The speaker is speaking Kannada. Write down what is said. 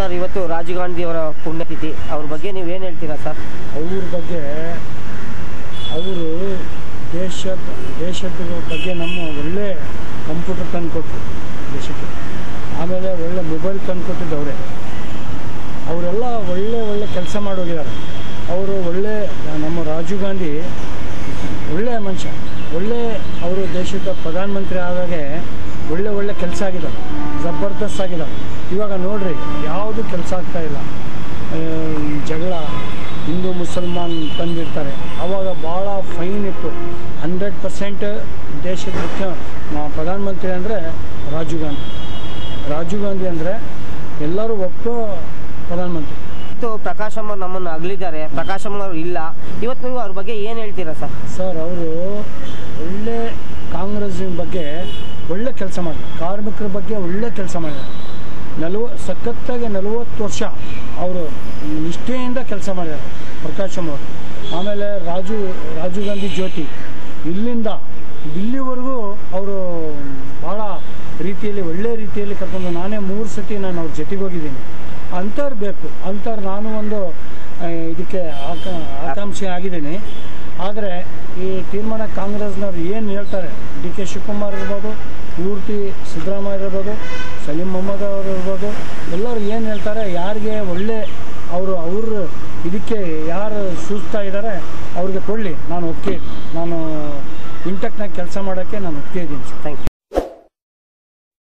ಸರ್, ಇವತ್ತು ರಾಜೀವ್ ಗಾಂಧಿ ಅವರ ಪುಣ್ಯತಿಥಿ. ಅವ್ರ ಬಗ್ಗೆ ನೀವು ಏನು ಹೇಳ್ತೀರಾ ಸರ್? ಅವ್ರ ಬಗ್ಗೆ ಅವರು ದೇಶ ದೇಶದ ಬಗ್ಗೆ ನಮ್ಮ ಒಳ್ಳೆ ಕಂಪ್ಯೂಟರ್ ತಂದುಕೊಟ್ರು ದೇಶಕ್ಕೆ. ಆಮೇಲೆ ಒಳ್ಳೆ ಮೊಬೈಲ್ ತಂದುಕೊಟ್ಟಿದ್ದು ಅವರೇ. ಅವರೆಲ್ಲ ಒಳ್ಳೆ ಒಳ್ಳೆ ಕೆಲಸ ಮಾಡೋಗಿದ್ದಾರೆ. ಅವರು ಒಳ್ಳೆ, ನಮ್ಮ ರಾಜೀವ್ ಗಾಂಧಿ ಒಳ್ಳೆಯ ಮನುಷ್ಯ. ಒಳ್ಳೆ, ಅವರು ದೇಶದ ಪ್ರಧಾನಮಂತ್ರಿ ಆದಾಗೆ ಒಳ್ಳೆ ಒಳ್ಳೆ ಕೆಲಸ ಆಗಿದ್ದಾವೆ ಜಬರ್ದಸ್ತ್ ಆಗಿದ್ದಾವೆ ಇವಾಗ ನೋಡ್ರಿ ಯಾವುದು ಕೆಲಸ ಆಗ್ತಾ ಇಲ್ಲ. ಈ ಜಗಳ ಹಿಂದೂ ಮುಸಲ್ಮಾನ್ ತಂದಿರ್ತಾರೆ ಆವಾಗ ಭಾಳ ಫೈನ್ ಇತ್ತು. ಹಂಡ್ರೆಡ್ ಪರ್ಸೆಂಟ್ ದೇಶದ ಮುಖ್ಯ ಪ್ರಧಾನಮಂತ್ರಿ ಅಂದರೆ ರಾಜೀವ್ ಗಾಂಧಿ. ರಾಜೀವ್ ಗಾಂಧಿ ಅಂದರೆ ಎಲ್ಲರೂ ಒಪ್ಪೋ ಪ್ರಧಾನಮಂತ್ರಿ. ಇವತ್ತು ಪ್ರಕಾಶ್ ನಮ್ಮನ್ನು ಅಗಲಿದ್ದಾರೆ. ಪ್ರಕಾಶಮ್ಮ ಅವರು ಇಲ್ಲ. ಇವತ್ತು ನೀವು ಅವ್ರ ಬಗ್ಗೆ ಏನು ಹೇಳ್ತೀರಾ ಸರ್? ಸರ್ ಅವರು ಒಳ್ಳೆ ಕಾಂಗ್ರೆಸ್ಸಿನ ಬಗ್ಗೆ ಒಳ್ಳೆ ಕೆಲಸ ಮಾಡಿದ್ದಾರೆ ಕಾರ್ಮಿಕರ ಬಗ್ಗೆ ಒಳ್ಳೆ ಕೆಲಸ ಮಾಡಿದ್ದಾರೆ ನಲವ, ಸಖತ್ತಾಗಿ ನಲವತ್ತು ವರ್ಷ ಅವರು ನಿಷ್ಠೆಯಿಂದ ಕೆಲಸ ಮಾಡಿದ್ದಾರೆ ಪ್ರಕಾಶಮ್ ಅವರು. ಆಮೇಲೆ ರಾಜು, ರಾಜೀವ್ ಗಾಂಧಿ ಜ್ಯೋತಿ. ಇಲ್ಲಿಂದ, ಇಲ್ಲಿವರೆಗೂ ಅವರು ಭಾಳ ರೀತಿಯಲ್ಲಿ, ಒಳ್ಳೆ ರೀತಿಯಲ್ಲಿ ಕರ್ಕೊಂಡು ನಾನೇ ಮೂರು ಸತಿ ನಾನು ಅವ್ರ ಜೊತೆಗೆ ಹೋಗಿದ್ದೀನಿ. ಅಂಥವ್ರು ಬೇಕು. ಅಂಥವ್ರು ನಾನು ಒಂದು ಇದಕ್ಕೆ ಆಕ, ಆಕಾಂಕ್ಷಿ ಆಗಿದ್ದೀನಿ. ಆದರೆ ಈ ತೀರ್ಮಾನ ಕಾಂಗ್ರೆಸ್ನವ್ರು ಏನು ಹೇಳ್ತಾರೆ? ಡಿ ಕೆ ಶಿವಕುಮಾರ್ ಇರ್ಬೋದು, ಪೂರ್ತಿ ಸಿದ್ದರಾಮಯ್ಯ ಇರ್ಬೋದು, ಸಲೀಂ ಮೊಹಮ್ಮದ್ ಅವರು ಇರ್ಬೋದು, ಎಲ್ಲರೂ ಏನು ಹೇಳ್ತಾರೆ? ಯಾರಿಗೆ ಒಳ್ಳೆ ಅವರು, ಅವ್ರ ಇದಕ್ಕೆ ಯಾರು ಸೂಚ್ತಾ ಇದ್ದಾರೆ ಅವ್ರಿಗೆ ಕೊಡಲಿ. ನಾನು ಒಪ್ಪಿದ್ದೀನಿ ನಾನು ಇಂಟೆಕ್ನಾಗ ಕೆಲಸ ಮಾಡೋಕ್ಕೆ ನಾನು ಒಪ್ಪಿದ್ದೀನಿ ಥ್ಯಾಂಕ್ ಯು